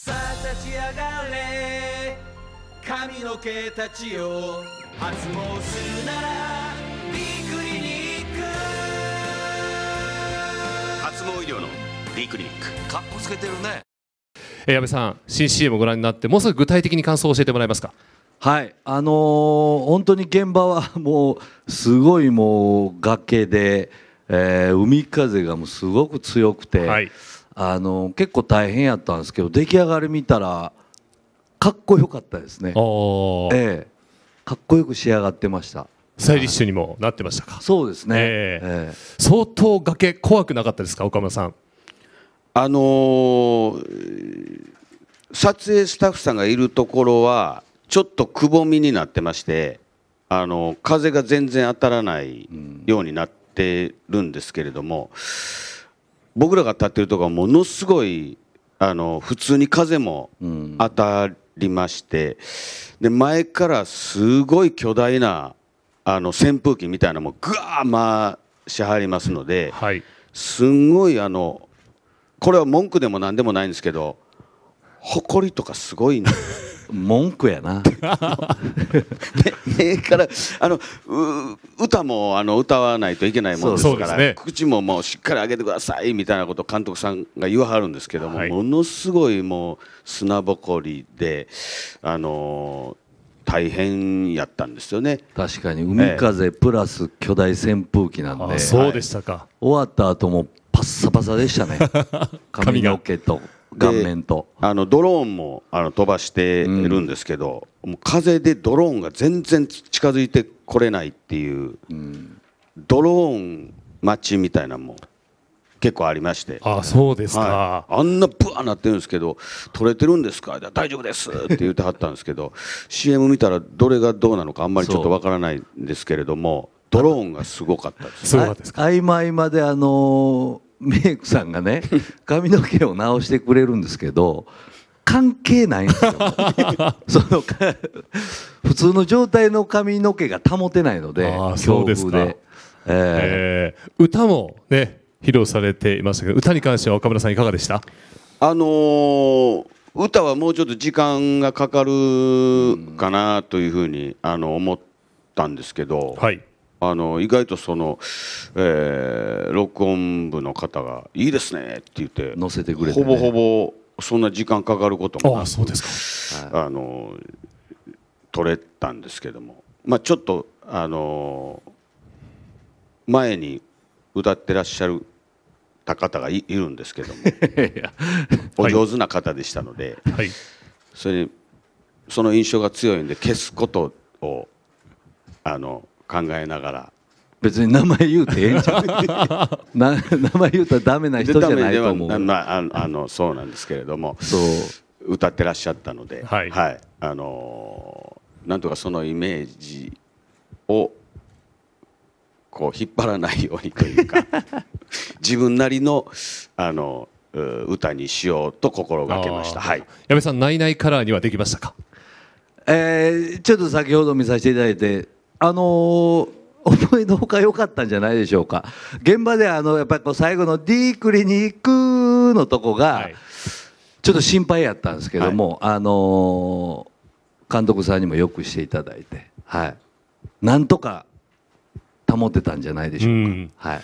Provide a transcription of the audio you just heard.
さあ立ち上がれ。髪の毛たちよ発毛するならリクリニック。発毛医療の D クリニック。かっこつけてるね。えー矢部さん新 CM をご覧になってもうすぐ具体的に感想を教えてもらえますか？はい、あのー本当に現場はもうすごいもう崖で、えー海風がもうすごく強くて、はいあのー結構大変やったんですけど出来上がり見たらかっこよかったですね。ええかっこよく仕上がってました。スタイリッシュにもなってましたかそうですね。えええ相当崖怖くなかったですか岡村さんあのー撮影スタッフさんがいるところはちょっとくぼみになってましてあの風が全然当たらないようになってるんですけれども僕らが立ってるところはものすごいあの普通に風も当たりましてで前からすごい巨大なあの扇風機みたいなのもぐわー回しはりますので。はいすんごいあのこれは文句でも何でもないんですけど埃とかすごいんでえ文句やな。目からあのう歌もあの歌わないといけないもんですからね。口ももうしっかり上げてくださいみたいなことを監督さんが言わはるんですけども、はい。ものすごいもう砂ぼこりであの大変やったんですよね。確かに海風プラス巨大扇風機なんで、あそうでしたか、終わった後もパッサパサでしたね。髪の毛と顔面と。あのドローンもあの飛ばしてるんですけど、もう風でドローンが全然近づいてこれないっていう、ドローン待ちみたいなのも結構ありまして。あそうですか、はい、あんなブワーなってるんですけど「撮れてるんですか?」大丈夫です」って言ってはったんですけど CM 見たらどれがどうなのかあんまりちょっとわからないんですけれどもドローンがすごかったです。そうなんですかあ合間合間であのーメイクさんがね 髪の毛を直してくれるんですけど関係ないんですよ。そのか普通の状態の髪の毛が保てないのであーそうですか。強風で、ええー歌もね披露されていましたけど歌に関しては岡村さんいかがでした？あのー歌はもうちょっと時間がかかるかなというふうにあの思ったんですけど、はいあの意外とその、えー録音部の方が「いいですね」って言ってー乗せてくれて、ね、ほぼほぼそんな時間かかることもなくあそうですか。あの取れたんですけども、まあ、ちょっとあの前に歌ってらっしゃるた方がいいるんですけども お上手な方でしたので、はい。それその印象が強いんで消すことをあの考えながら。別に名前言うてええんちゃう？な名前言うたらダメな人じゃないと思う。あ、あのあのそうなんですけれどもそう。歌ってらっしゃったので、はい。あのーなんとかそのイメージをこう引っ張らないようにというか 自分なりのあのう歌にしようと心がけました。はい。矢部さんナイナイカラーにはできましたか？えーちょっと先ほど見させていただいてあのー思いのほか良かったんじゃないでしょうか。現場であのやっぱりこう最後の D クリニックのとこが、はい。ちょっと心配やったんですけども、あのー監督さんにもよくしていただいて、はい、なんとか保てたんじゃないでしょうか。うん。はい、